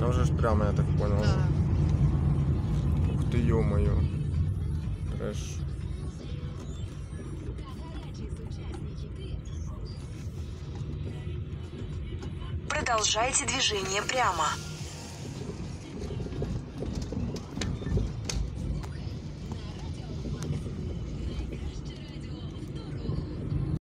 А уже ж прямо, я так понял. Да. Ух ты, ё-моё. Трэш. Продолжайте движение прямо.